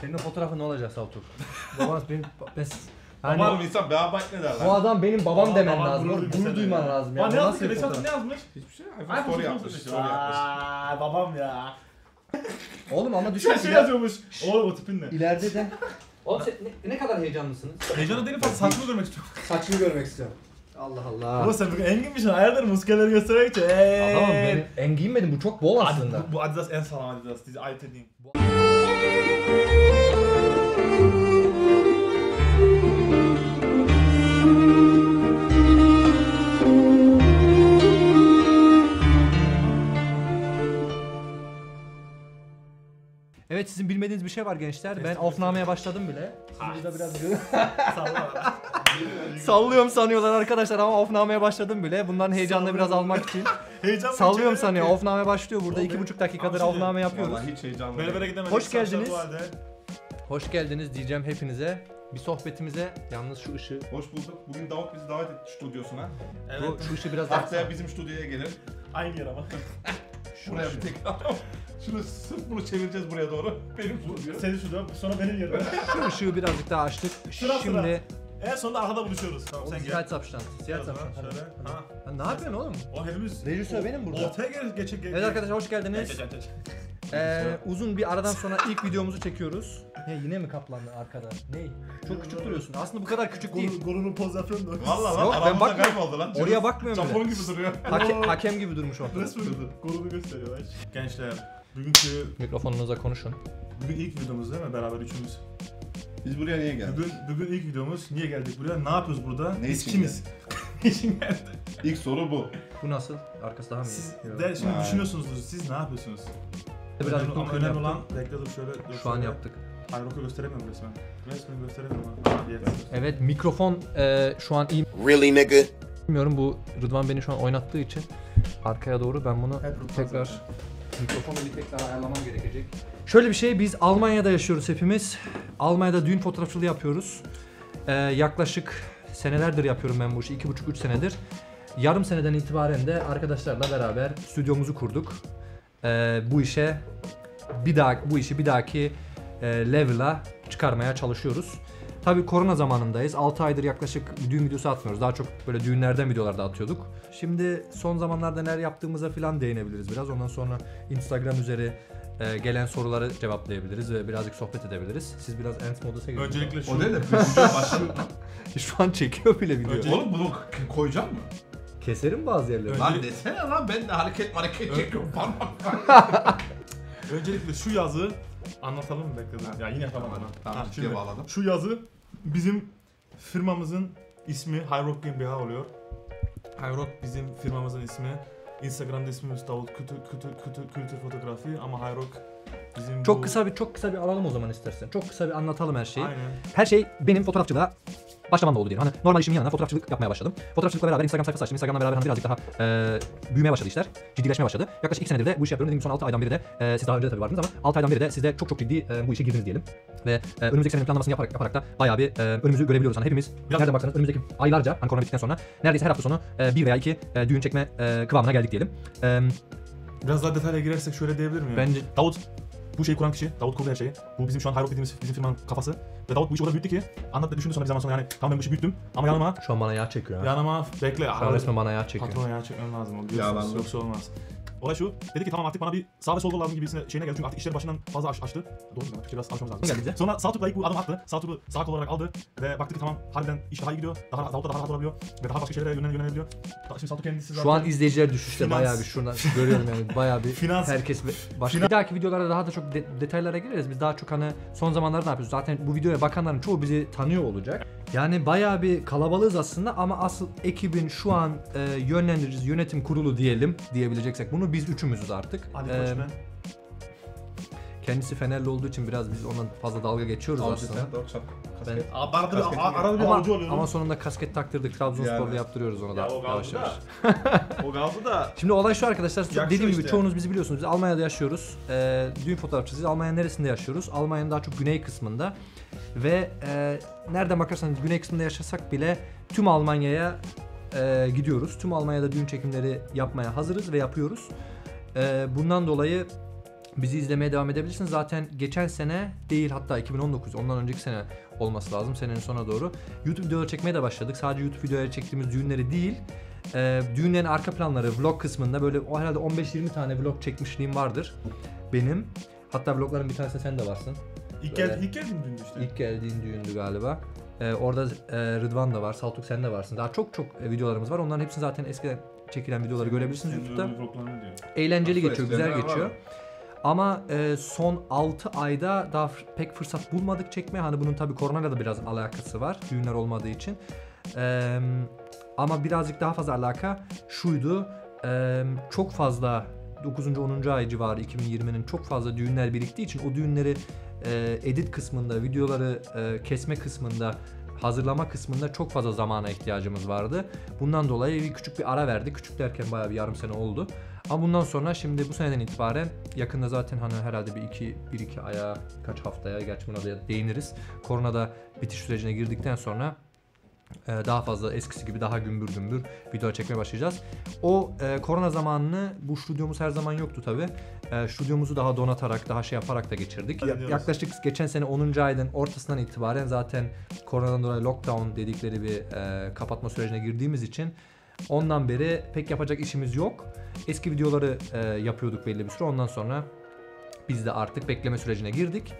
Senin fotoğrafın ne olacak Saltuk? Babam benim ben, hani, Oğlum insan beraber ne der bu adam benim babam Aa, demen baban lazım. gurur Gurur, duyman lazım Aa, ya. ne Bu yazmış ne yazmış? Hiçbir şey. Ay iPhone story yapmış. Story yapmış. Aaa babam ya. Oğlum ama Şey, düşün. şey iler- yazıyormuş. Oğlum o tipin ne? İleride de... Oğlum sen ne, ne kadar heyecanlısınız? Heyecanı değilim fazla saçını görmek istiyorum. Saçını görmek istiyorum. Allah Allah. Ama sen bugün enginmişsin. Hayırdır muskeleri göstermek için. Eee. Adamım benim en giyinmedim bu çok bol aslında. Bu, bu Adidas en sağlam Adidas. Dizi ayırt edeyim. Evet bilmediğiniz bir şey var gençler. Ben ofnameye başladım bile. Siz burada biraz. Sağlam. Sallıyorum sanıyorlar arkadaşlar ama ofnameye başladım bile. Bunların heyecanını biraz almak için. Heyecan Sallıyorum sanıyor. Ofname başlıyor burada. İki buçuk dakikadır şey ofname yapıyoruz. Vallahi hiç heyecanlı Berbere gidemedik. Hoş saçlar geldiniz. bu halde. Hoş geldiniz diyeceğim hepinize. Bir sohbetimize yalnız şu ışığı, Hoş bulduk. Bugün Davut bizi davet etti stüdyosuna. Evet. bu, şu ışığı biraz daha Haftaya bizim stüdyoya gelir. Aynı yer ama. Şuraya bir tekrar. Şunu sırf bunu çevireceğiz buraya doğru. Benim stüdyo. Seni şurada sonra benim yerime. şu ışığı birazcık daha açtık. Sıra sıra. Şimdi En sonunda arkada buluşuyoruz. Tamam sen gel. Ziyaret Zapştan. Ziyaret Biraz daha Zapştan. Şöyle. Ha. Ha, ne yapıyorsun oğlum? O hepimiz. Rejisör benim burada. Ortaya gel geç geç. Evet arkadaşlar hoş geldiniz. Geç geç geç. Ee, uzun bir aradan sonra ilk videomuzu çekiyoruz. Ya yine mi kaplandı arkada? Ne? Çok küçük duruyorsun. Aslında bu kadar küçük değil. Gurur- Gururun poz yapıyorum da. Valla lan Yok, ben aramızda bakmıyorum. kayboldu lan. Oraya bakmıyorum Japon bile. gibi duruyor. Hake- hakem gibi durmuş ortada. Resmen gururunu gösteriyor. Gençler, bugünkü Mikrofonunuza konuşun. bugün ilk videomuz değil mi beraber üçümüz? Biz buraya niye geldik? Bugün bugün ilk videomuz. Niye geldik buraya? Ne yapıyoruz burada? Ne Biz için kimiz? için. İlk soru bu. Bu nasıl? Arkası daha mı iyi? Siz de şimdi Ha. düşünüyorsunuzdur. Siz ne yapıyorsunuz? Biraz önemli, ama önemli yaptım. olan bekle dur şöyle. Dur Şu an şöyle. yaptık. Oku gösteremiyorum resmen. Resmen gösteremiyorum yeter. Evet mikrofon e, şu an iyi Really, nigga? bilmiyorum. Bu Rıdvan beni şu an oynattığı için arkaya doğru ben bunu Rıdvan tekrar zaten. mikrofonu bir tekrar ayarlamam gerekecek. Şöyle bir şey biz Almanya'da yaşıyoruz hepimiz. Almanya'da düğün fotoğrafçılığı yapıyoruz. E, yaklaşık senelerdir yapıyorum ben bu işi. 2,5-3 senedir. Yarım seneden itibaren de arkadaşlarla beraber stüdyomuzu kurduk. E, bu işe bir daha bu işi bir dahaki e, level'a çıkarmaya çalışıyoruz. Tabii korona zamanındayız. 6 aydır yaklaşık düğün videosu atmıyoruz. Daha çok böyle düğünlerden videolar da atıyorduk. Şimdi son zamanlarda neler yaptığımıza falan değinebiliriz biraz. Ondan sonra Instagram üzeri e, gelen soruları cevaplayabiliriz ve birazcık sohbet edebiliriz. Siz biraz Ant Modus'a girin. Öncelikle şu. O ne de. Şu an çekiyor bile video. Önce- Oğlum bunu koyacak mı? Keserim bazı yerleri. Lan desene lan ben de hareket hareket çekiyorum parmak. Öncelikle şu yazı anlatalım mı bekle dur. Ya yine yapamadım. Tamam, tamam, Ha, ciddiye bağladım. Şu yazı bizim firmamızın ismi High Rock GmbH oluyor. High Rock bizim firmamızın ismi. Instagram'da ismimiz Davut Kültür, Kültür, Kültür, Kültür Fotoğrafi ama High Rock bizim Çok bu- kısa bir çok kısa bir alalım o zaman istersen. Çok kısa bir anlatalım her şeyi. Aynen. Her şey benim fotoğrafçılığa başlamamla oldu diyelim. Hani normal işimin yanına fotoğrafçılık yapmaya başladım. Fotoğrafçılıkla beraber Instagram sayfası açtım. Instagram'la beraber hani birazcık daha e, büyümeye başladı işler. Ciddileşmeye başladı. Yaklaşık 2 senedir de bu işi yapıyorum. Dediğim son 6 aydan beri de e, siz daha önce de tabii vardınız ama 6 aydan beri de siz de çok çok ciddi e, bu işe girdiniz diyelim. Ve e, önümüzdeki senenin planlamasını yaparak, yaparak da bayağı bir e, önümüzü görebiliyoruz. Hani hepimiz Biraz- nereden baksanız önümüzdeki aylarca hani korona bittikten sonra neredeyse her hafta sonu e, bir veya iki e, düğün çekme e, kıvamına geldik diyelim. E, Biraz daha detaya girersek şöyle diyebilir miyim? bence Davut bu şeyi kuran kişi, Davut kurdu her şeyi. Bu bizim şu an Rock dediğimiz bizim firmanın kafası. Ve Davut bu işi o kadar büyüttü ki anlattı düşündü sonra bir zaman sonra yani tamam ben bu işi büyüttüm ama yanıma şu an bana yağ çekiyor. ha. yanıma bekle. Şu an resmen bana yağ çekiyor. Patrona ya çekmem lazım o Ya biliyorsunuz ben- yoksa olmaz. Olay şu, dedi ki tamam artık bana bir sağ ve sol lazım gibisine şeyine geldi çünkü artık işleri başından fazla aç, açtı. Doğru mu? Türkçe biraz alışmamız lazım. Geldi. Sonra sağ tıkla ilk bu adım attı. Sağ tıklı sağ kol olarak aldı ve baktı ki tamam harbiden iş daha iyi gidiyor. Daha Davut'ta daha rahat olabiliyor ve daha başka şeylere yönel yönelebiliyor. Şimdi sağ tık kendisi zaten... Şu an izleyiciler düşüşte Finans- bayağı bir şuradan görüyorum yani bayağı bir Finans- herkes başka. Bir dahaki videolarda daha da çok de- detaylara gireriz. Biz daha çok hani son zamanlarda ne yapıyoruz? Zaten bu videoya bakanların çoğu bizi tanıyor olacak. Yani bayağı bir kalabalığız aslında ama asıl ekibin şu an e, yönlendiricisi yönetim kurulu diyelim diyebileceksek bunu biz üçümüzüz artık. Ali Koç ben. kendisi Fenerli olduğu için biraz biz ondan fazla dalga geçiyoruz Abi aslında. sen de kasket. Aa, Arada bir, Kasketin arada bir Ama, oluyorum. ama sonunda kasket taktırdık. Trabzonspor'da Yani. yaptırıyoruz onu da ya o yavaş kaldı yavaş. da. o kaldı da. Şimdi olay şu arkadaşlar. Yakışıyor dediğim gibi işte. çoğunuz bizi biliyorsunuz. Biz Almanya'da yaşıyoruz. Ee, düğün fotoğrafçısıyız. Almanya'nın neresinde yaşıyoruz? Almanya'nın daha çok güney kısmında. Ve e, nereden bakarsanız güney kısmında yaşasak bile tüm Almanya'ya e, gidiyoruz. Tüm Almanya'da düğün çekimleri yapmaya hazırız ve yapıyoruz. E, bundan dolayı Bizi izlemeye devam edebilirsiniz. Zaten geçen sene değil hatta 2019 ondan önceki sene olması lazım senenin sonuna doğru. YouTube videoları çekmeye de başladık. Sadece YouTube videoları çektiğimiz düğünleri değil. E, düğünlerin arka planları vlog kısmında böyle o herhalde 15-20 tane vlog çekmişliğim vardır benim. Hatta vlogların bir tanesinde sen de varsın. İlk geldi, ilk geldi mi dün işte? İlk geldiğin düğündü galiba. Ee, orada e, Rıdvan da var, Saltuk sen de varsın. Daha çok çok e, videolarımız var. Onların hepsini zaten eskiden çekilen videoları görebilirsiniz YouTube'da. Eğlenceli Aslında geçiyor, güzel geçiyor. Ama e, son 6 ayda daha f- pek fırsat bulmadık çekmeye. Hani bunun tabii koronayla da biraz alakası var. Düğünler olmadığı için. E, ama birazcık daha fazla alaka şuydu. E, çok fazla 9. 10. ay civarı 2020'nin çok fazla düğünler biriktiği için o düğünleri e, edit kısmında, videoları e, kesme kısmında, hazırlama kısmında çok fazla zamana ihtiyacımız vardı. Bundan dolayı bir küçük bir ara verdik. Küçük derken bayağı bir yarım sene oldu. Ama bundan sonra şimdi bu seneden itibaren yakında zaten hani herhalde bir iki, bir iki aya, kaç haftaya gerçi buna da değiniriz. Koronada bitiş sürecine girdikten sonra daha fazla eskisi gibi daha gümbür gümbür video çekmeye başlayacağız. O e, korona zamanını bu stüdyomuz her zaman yoktu tabi. E, stüdyomuzu daha donatarak, daha şey yaparak da geçirdik. Ya- yaklaşık geçen sene 10. ayın ortasından itibaren zaten koronadan dolayı lockdown dedikleri bir e, kapatma sürecine girdiğimiz için ondan beri pek yapacak işimiz yok. Eski videoları e, yapıyorduk belli bir süre. Ondan sonra biz de artık bekleme sürecine girdik.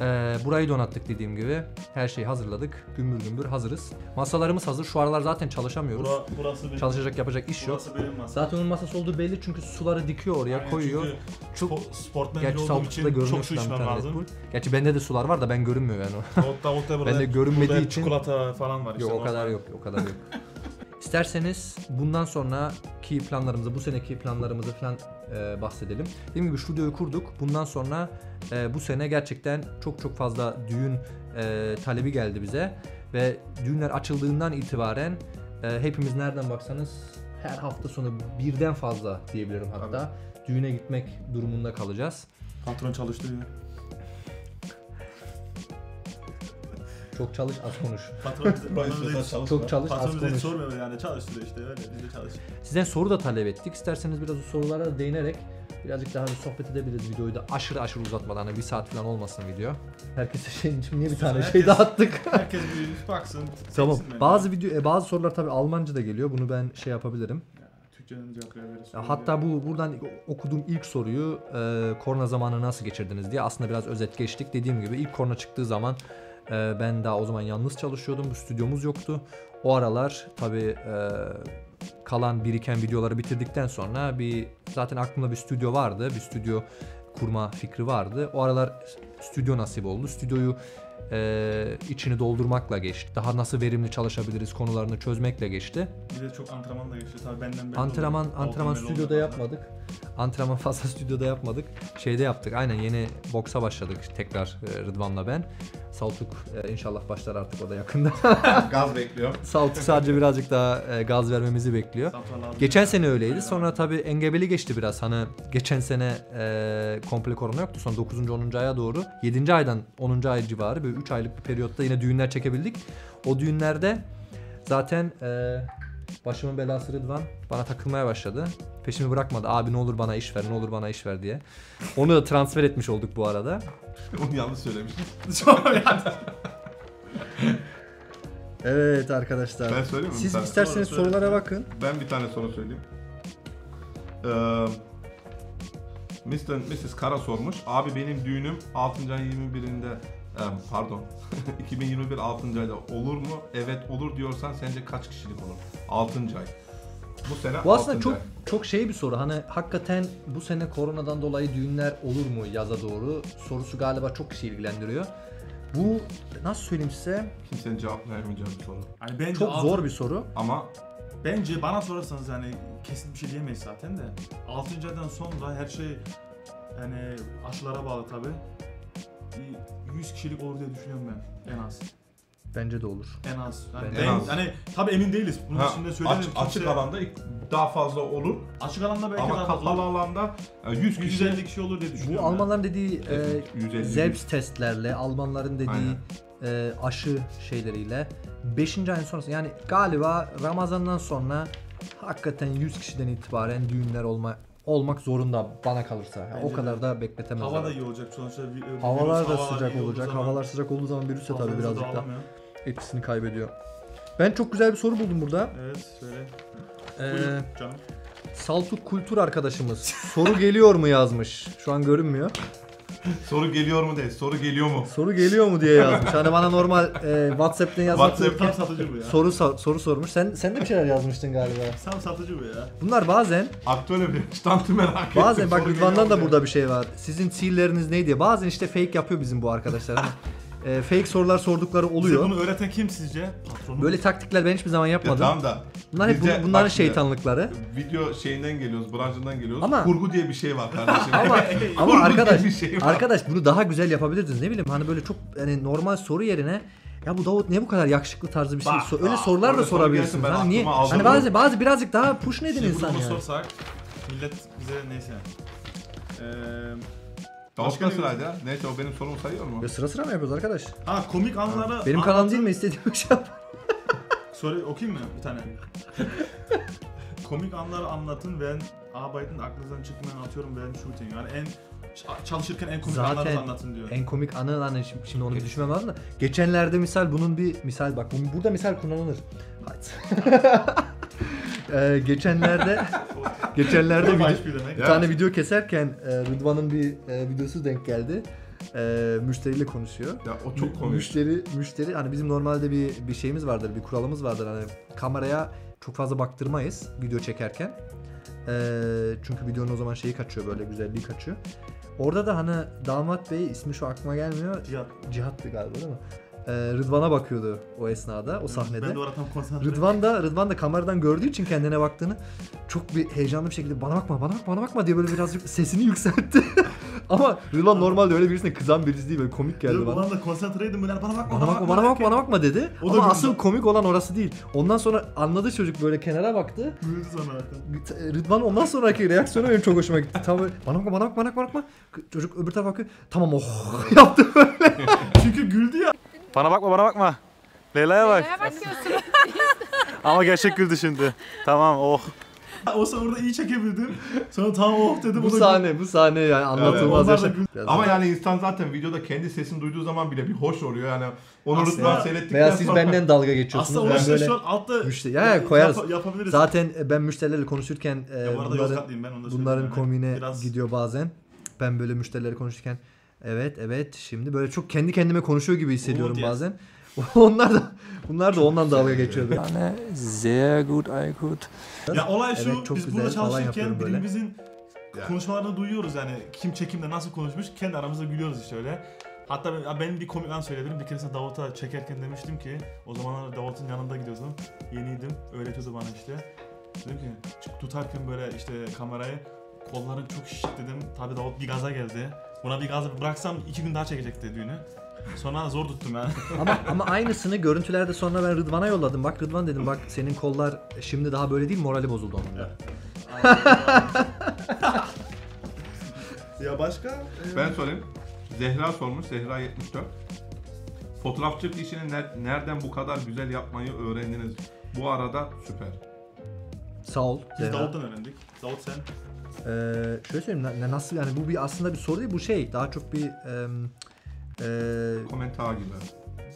E, burayı donattık dediğim gibi. Her şeyi hazırladık. Gümbür gümbür hazırız. Masalarımız hazır. Şu aralar zaten çalışamıyoruz. Bura, burası benim. Çalışacak yapacak iş yok. Burası benim masam. Zaten onun masası olduğu belli çünkü suları dikiyor oraya Aynen, koyuyor. Çok spo- Gerçi olduğum için çok su içmem lazım. Gerçi bende de sular var da ben görünmüyor yani o. Otta otta burada. Bende görünmediği burada için- Çikolata falan var işte. Yok o kadar yok, o kadar yok. İsterseniz bundan sonraki planlarımızı, bu seneki planlarımızı falan e, bahsedelim. Dediğim gibi stüdyoyu kurduk. Bundan sonra e, bu sene gerçekten çok çok fazla düğün e, talebi geldi bize. Ve düğünler açıldığından itibaren e, hepimiz nereden baksanız her hafta sonu birden fazla diyebilirim hatta. Düğüne gitmek durumunda kalacağız. Patron çalıştırıyor. Çok çalış az konuş. Patron bize, Ben patron istiyorsan bize, çalışma. Çok çalış az patron bize konuş. sormuyor yani çalıştırıyor işte öyle biz de çalış. Sizden soru da talep ettik. İsterseniz biraz o sorulara da değinerek birazcık daha bir sohbet edebiliriz videoyu da aşırı aşırı uzatmadan hani bir saat falan olmasın video. Herkese şey için niye bir tane şey Herkes- dağıttık. Herkes bir baksın. tamam. Bazı video e, bazı sorular tabii Almanca da geliyor. Bunu ben şey yapabilirim. Ya, Türkçeden cevap veririz. Ya hatta bu buradan okuduğum ilk soruyu e, korona zamanı nasıl geçirdiniz diye aslında biraz özet geçtik. Dediğim gibi ilk korona çıktığı zaman e, ben daha o zaman yalnız çalışıyordum. Bu stüdyomuz yoktu. O aralar tabii e, kalan biriken videoları bitirdikten sonra bir zaten aklımda bir stüdyo vardı. Bir stüdyo kurma fikri vardı. O aralar stüdyo nasip oldu. Stüdyoyu e, içini doldurmakla geçti. Daha nasıl verimli çalışabiliriz konularını çözmekle geçti. Bir de çok antrenman da geçti tabii benden belli Antrenman oldu. antrenman Altın stüdyoda yapmadık. Antrenman fazla stüdyoda yapmadık. Şeyde yaptık. Aynen yeni boksa başladık tekrar e, Rıdvan'la ben. Saltuk e, inşallah başlar artık o da yakında. Gaz bekliyor. Saltuk sadece birazcık daha e, gaz vermemizi bekliyor. Geçen sene öyleydi. Sonra tabii engebeli geçti biraz. Hani geçen sene e, komple korona yoktu. Sonra 9. 10. aya doğru 7. aydan 10. ay civarı böyle 3 aylık bir periyotta yine düğünler çekebildik. O düğünlerde zaten e, başımın belası Rıdvan bana takılmaya başladı. Peşimi bırakmadı. Abi ne olur bana iş ver, ne olur bana iş ver diye. Onu da transfer etmiş olduk bu arada. Onu yanlış söylemiştim. Evet arkadaşlar. Ben söyleyeyim mi? Siz Ben- isterseniz söyle. sorulara bakın. Ben bir tane soru söyleyeyim. Ee, Mr. Mrs. Kara sormuş. Abi benim düğünüm 6. ay 21'inde e, pardon 2021 6. ayda olur mu? Evet olur diyorsan sence kaç kişilik olur? 6. ay. Bu sene Bu aslında 6. çok ay. çok şey bir soru. Hani hakikaten bu sene koronadan dolayı düğünler olur mu yaza doğru sorusu galiba çok kişi ilgilendiriyor. Bu nasıl söyleyeyim size? Kimsenin cevap vermeyeceği bir soru. Hani bence Çok altın- zor bir soru. Ama Bence bana sorarsanız yani kesin bir şey diyemeyiz zaten de. 6. aydan sonra her şey yani aşılara bağlı tabi. 100 kişilik olur diye düşünüyorum ben en az. Bence de olur. En az. Yani, Ben- en, En az. hani tabi emin değiliz. Bunu ha, şimdi söyleyelim. açık, açık alanda ilk- daha fazla olur. Açık alanda belki Ama daha kapalı fazla. alanda e, 100 kişi 150 kişi olur diye Bu düşünüyorum. ben. Almanların dediği e, 150 Zelps testlerle, Almanların dediği Aynen. e, aşı şeyleriyle 5. ayın sonrası yani galiba Ramazan'dan sonra hakikaten 100 kişiden itibaren düğünler olma olmak zorunda bana kalırsa. Yani o kadar da bekletemez. Hava da iyi olacak sonuçta. Havalar da virüs, havalar sıcak iyi olduğu olacak. zaman Havalar sıcak olduğu zaman virüs de tabii birazcık dağılamıyor. etkisini kaybediyor. Ben çok güzel bir soru buldum burada. Evet şöyle. Ee, Buyur. Saltuk Kultur arkadaşımız soru geliyor mu yazmış. Şu an görünmüyor. Soru geliyor mu değil, soru geliyor mu? Soru geliyor mu diye yazmış. Hani bana normal e, WhatsApp'tan yazmak WhatsApp- Tam yokken satıcı bu ya. soru sor- soru sormuş. Sen sen de bir şeyler yazmıştın galiba. Tam satıcı bu ya. Bunlar bazen Aktöre bir stantı merak ettim. bazen bak Rıdvan'dan da burada bir şey var. Sizin sihirleriniz ne diye. Bazen işte fake yapıyor bizim bu arkadaşlar. E, fake sorular sordukları oluyor. bunu öğreten kim sizce? Patronum. Böyle taktikler ben hiçbir zaman Ya yapmadım. tamam da. Bunlar hep bize- bu- bunların bak şimdi, şeytanlıkları. Video şeyinden geliyoruz, branşından geliyoruz. Ama- Kurgu diye bir şey var kardeşim. Ama ama Kurgu arkadaş diye bir şey var. arkadaş bunu daha güzel yapabilirdiniz. Ne bileyim hani böyle çok hani normal soru yerine ya bu Davut niye bu kadar yakışıklı tarzı bir şey? Bak, so- öyle aa, sorular da öyle soru sorabilirsiniz. gelsin, ben Hani niye? aklıma aldım. Hani bazı bazı birazcık daha push nedin Şimdi insan bunu yani. sorsak millet bize neyse. Eee Ya? Neyse o benim sorumu sayıyor mu? Ya sıra sıra mı yapıyoruz arkadaş? ha komik anları Benim kanalım anlatın. değil mi? İstediğim şey yap. Soru okuyayım mı bir tane? komik anları anlatın ben Arbeiten aklınızdan çıkmayan atıyorum ben shooting. Yani en çalışırken en komik Zaten anlarınızı anlatın diyor. En komik anı hani şimdi, şimdi onu düşünmem lazım da. Geçenlerde misal bunun bir misal bak bu- burada misal kullanılır. Haydi. Ee, geçenlerde geçenlerde video- bir demek. bir Ya. tane video keserken e, Rıdvan'ın bir e, videosu denk geldi. E, müşteriyle konuşuyor. Ya o çok komik. Müşteri müşteri hani bizim normalde bir bir şeyimiz vardır, bir kuralımız vardır hani kameraya çok fazla baktırmayız video çekerken. Ee, çünkü videonun o zaman şeyi kaçıyor böyle güzelliği kaçıyor. Orada da hani damat bey ismi şu aklıma gelmiyor. Cihat. Cihat'tı galiba değil mi? Ee, Rıdvan'a bakıyordu o esnada, o sahnede. Ben de orada tam konsantre. Rıdvan da Rıdvan da kameradan gördüğü için kendine baktığını çok bir heyecanlı bir şekilde bana bakma bana bakma bana bakma diye böyle birazcık sesini yükseltti. Ama Rıdvan normalde öyle birisine kızan birisi değil böyle komik geldi bana. bana. da konsantreydim böyle bana bakma Bana bakma bana bakma bana bakma dedi. O Ama asıl komik olan orası değil. Ondan sonra anladı çocuk böyle kenara baktı. Sonra zaten. Rıdvan ondan sonraki reaksiyonu benim çok hoşuma gitti. Tam böyle bana bakma bana bakma. bana bakma. Çocuk öbür tarafa bakıyor. Tamam oh yaptı böyle. Çünkü güldü ya. Bana bakma bana bakma. Leyla'ya bak. Neye bakıyorsun? Ama gerçek güldü şimdi. Tamam oh. O orada iyi çekebildim. Sonra tamam oh dedim. bu sahne bu sahne yani anlatılmaz da yaşa. Ama yani insan zaten videoda kendi sesini duyduğu zaman bile bir hoş oluyor yani. Onu Aslında- Rıdvan seyrettikten Veya siz sonra... benden dalga geçiyorsunuz. Aslında o ben işte böyle şu an altta müşteri- Ya, ya, koyarız. yap- yapabiliriz. zaten ben müşterilerle konuşurken e, ya bu arada bunların, onu bunların Biraz gidiyor bazen. Ben böyle müşterilerle konuşurken evet evet şimdi böyle çok kendi kendime konuşuyor gibi hissediyorum bazen. Onlar da bunlar da ondan dalga geçiyordu. Anne, sehr gut Aykut. Ya olay şu Evet, çok biz burada çalışırken birbirimizin Ya. konuşmalarını duyuyoruz yani kim çekimde nasıl konuşmuş kendi aramızda gülüyoruz işte öyle. Hatta ben, benim bir komik an söyledim. Bir keresinde Davut'a çekerken demiştim ki o zamanlar Davut'un yanında gidiyordum. Yeniydim. Öğretiyordu bana işte. Dedim ki çık tutarken böyle işte kamerayı kolların çok şişik dedim. Tabi Davut bir gaza geldi. Buna bir gaz bıraksam iki gün daha çekecekti düğünü. Sonra zor tuttum yani. ama ama aynısını görüntülerde sonra ben Rıdvan'a yolladım. Bak Rıdvan dedim bak senin kollar şimdi daha böyle değil morali bozuldu onun da. ya başka? Ben sorayım. Zehra sormuş. Zehra 74. Fotoğrafçılık işini ner- nereden bu kadar güzel yapmayı öğrendiniz? Bu arada süper. Sağ ol. Biz Zehra. Davut'tan öğrendik. Davut sen. Ee, şöyle söyleyeyim na- na- nasıl yani bu bir aslında bir soru değil bu şey daha çok bir em, e, Komentar gibi.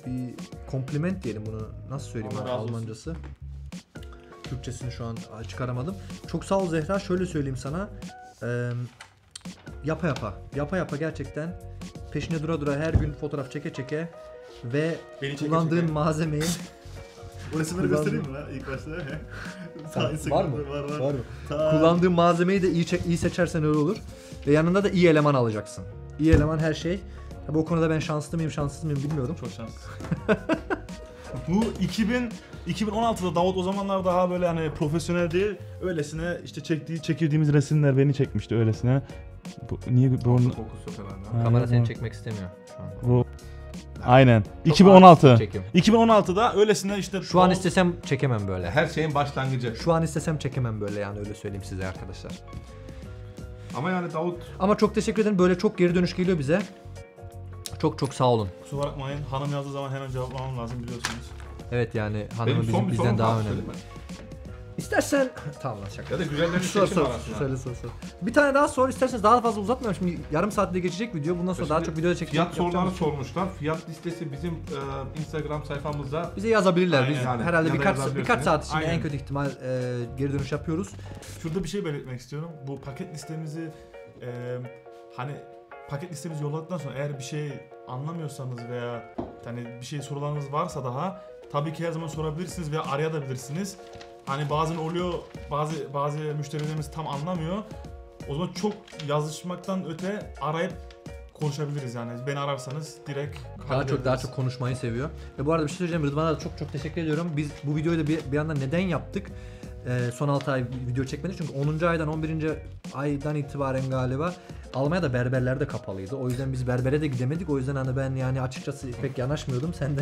bir kompliment diyelim bunu nasıl söyleyeyim Allah razı olsun. Almancası. Türkçesini şu an çıkaramadım. Çok sağ ol Zehra. Şöyle söyleyeyim sana. Ee, yapa yapa. Yapa yapa gerçekten peşine dura dura her gün fotoğraf çeke çeke ve Beni çeke kullandığın çeke. malzemeyi resimleri göstereyim mi lan ilk başta? Ta Instagram'da var mı? Var var. var mı? Ta- Kullandığın malzemeyi de iyi iyi seçersen öyle olur. Ve yanında da iyi eleman alacaksın. İyi eleman her şey. Tabii o konuda ben şanslı mıyım, şanssız mıyım bilmiyorum. Çok şans. Bu 2000 2016'da Davut o zamanlar daha böyle hani profesyonel değil. Öylesine işte çektiği çekirdiğimiz resimler beni çekmişti öylesine. Bu, niye bu Fokus yok herhalde. Ha, Kamera seni bu- çekmek istemiyor şu an. Bu aynen. Çok 2016. artistik çekim. 2016'da öylesine işte Şu an istesem çekemem böyle. Her şeyin başlangıcı. Şu an istesem çekemem böyle yani öyle söyleyeyim size arkadaşlar. Ama yani Davut Ama çok teşekkür ederim. Böyle çok geri dönüş geliyor bize. Çok çok sağ olun. Kusura bakmayın. Hanım yazdığı zaman hemen cevaplamam lazım biliyorsunuz. Evet yani hanımı benim bizim, son bir bizden sorum daha var. önemli. söyleyeyim mi? İstersen... Tamam lan şaka. Ya da güzellerini Sor seçim sor. arasında. Söyle sor sor. Bir tane daha sor isterseniz daha fazla uzatmayalım. Şimdi yarım saatte geçecek video. Bundan sonra daha Şimdi çok video çekecek. Fiyat soruları yapacağımız- sormuşlar. Fiyat listesi bizim e, Instagram sayfamızda. Bize yazabilirler. Biz Aynen. Yani herhalde ya birkaç birkaç saat içinde en kötü ihtimal e, geri dönüş yapıyoruz. Şurada bir şey belirtmek istiyorum. Bu paket listemizi e, hani paket listemizi yolladıktan sonra eğer bir şey anlamıyorsanız veya hani bir şey sorularınız varsa daha tabii ki her zaman sorabilirsiniz veya arayabilirsiniz. Hani bazen oluyor bazı bazı müşterilerimiz tam anlamıyor. O zaman çok yazışmaktan öte arayıp konuşabiliriz yani. Beni ararsanız direkt Daha çok daha çok konuşmayı seviyor. Ve bu arada bir şey söyleyeceğim. Rıdvan'a da çok çok teşekkür ediyorum. Biz bu videoyu da bir, bir yandan neden yaptık? Ee, son 6 ay video çekmedi. Çünkü 10. aydan 11. aydan itibaren galiba Almanya'da berberler de kapalıydı. O yüzden biz berbere de gidemedik. O yüzden hani ben yani açıkçası pek yanaşmıyordum. Sen de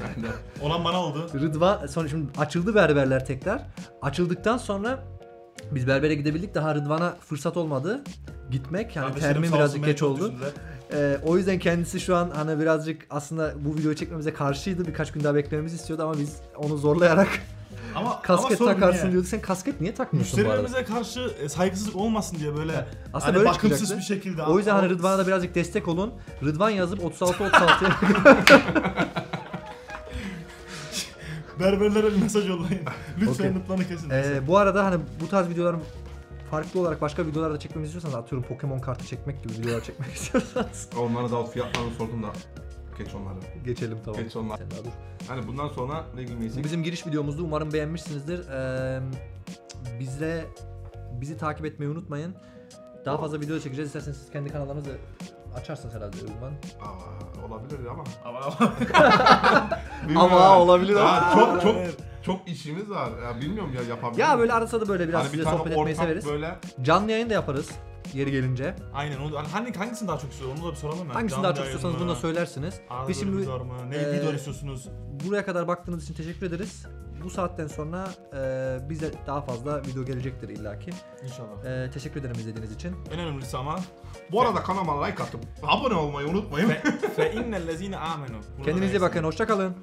Ben de. Olan bana oldu. Rıdvan sonra şimdi açıldı berberler tekrar. Açıldıktan sonra biz berbere gidebildik. Daha Rıdvan'a fırsat olmadı gitmek. Yani termin birazcık geç oldu. düşündüler. Ee, o yüzden kendisi şu an hani birazcık aslında bu videoyu çekmemize karşıydı. Birkaç gün daha beklememizi istiyordu ama biz onu zorlayarak Ama kasket ama takarsın niye? diyorduk. Sen kasket niye takmıyorsun bu arada? Müşterilerimize karşı e, saygısızlık olmasın diye böyle Aslında hani böyle bakımsız çıkacaktı. bir şekilde. O yüzden hani Rıdvan'a da birazcık destek olun. Rıdvan yazıp 36 36 Berberlere bir mesaj yollayın. Lütfen Okey. nutlarını kesin. Ee, bu arada hani bu tarz videoların farklı olarak başka videolarda çekmemizi istiyorsanız atıyorum Pokemon kartı çekmek gibi videolar çekmek istiyorsanız Onlara da fiyatlarını sordum da. Geç onları. geçelim tamam. Geç onlar. Sen daha dur. Hani bundan sonra ne Bu giymeyi bizim giriş videomuzdu. Umarım beğenmişsinizdir. Ee, bizle bizi takip etmeyi unutmayın. Daha fazla video çekeceğiz. İsterseniz siz kendi kanallarınızı açarsınız herhalde Ürman. Aa, olabilir ama. Ama Bilmiyorum. Ama olabilir Aa, ama. çok çok çok işimiz var. Ya bilmiyorum ya yapabilir Ya miyim? böyle arada da böyle biraz hani bir size tane sohbet etmeyi ortak severiz. böyle Canlı yayın da yaparız yeri gelince. Aynen onu hani hangisini daha çok istiyor onu da bir soralım ya. Hangisini Canlı daha çok istiyorsanız bunu da söylersiniz. Biz böyle şimdi mı? Ne Ee, video istiyorsunuz? buraya kadar baktığınız için teşekkür ederiz. Bu saatten sonra e, bize daha fazla video gelecektir illaki. İnşallah. E, teşekkür ederim izlediğiniz için. En önemlisi ama Bu arada kanalıma like atıp abone olmayı unutmayın. fe, fe innellezine amenu. Kendinize bakın. Hoşça kalın.